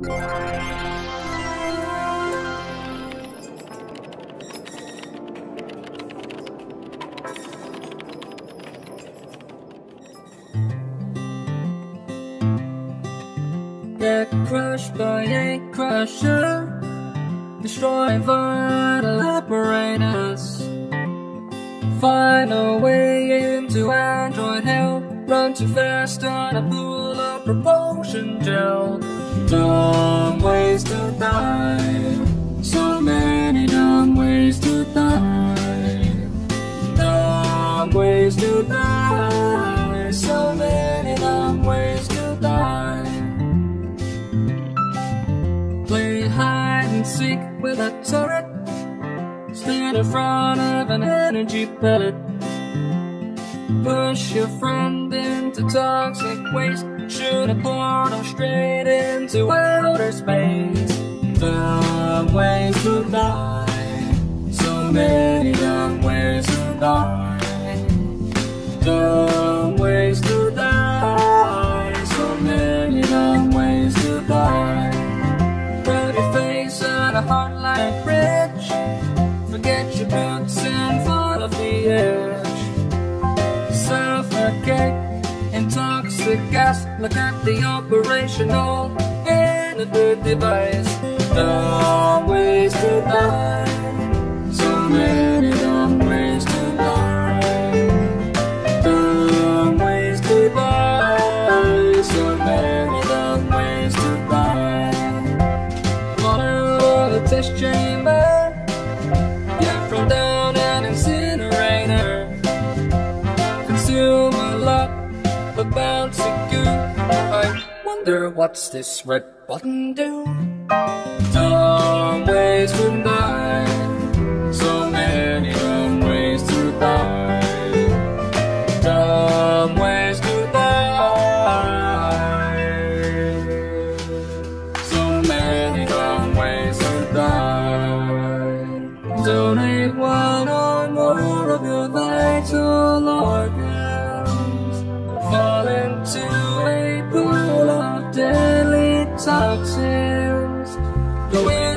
Get crushed by a crusher. Destroy vital apparatus. Find a way into android hell. Run too fast on a pool of propulsion gel Dumb ways to die. So many dumb ways to die. Dumb ways to die. So many dumb ways to die. Play hide and seek with a turret. Stand in front of an energy pellet. Push your friend into toxic waste. Shoot a portal straight into outer space. Dumb ways to die. So many dumb ways to die. Dumb ways to die. So many dumb ways to die. Rub your face on a hard light bridge. Forget your boots and fall off the edge. Suffocate in toxic gas. Look at the operational in a device. Dumb ways to die. So many dumb ways to die. Dumb ways to die. So many dumb ways to die. Of the test chamber. Yeah, from down an incinerator consume a lot of bouncy goo. I wonder what's this red button do? Dumb ways to die. So many dumb ways to die. Dumb ways to die. So many dumb ways to die. Donate one or more Go in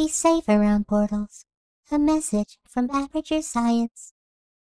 Be safe around portals. A message from Aperture Science.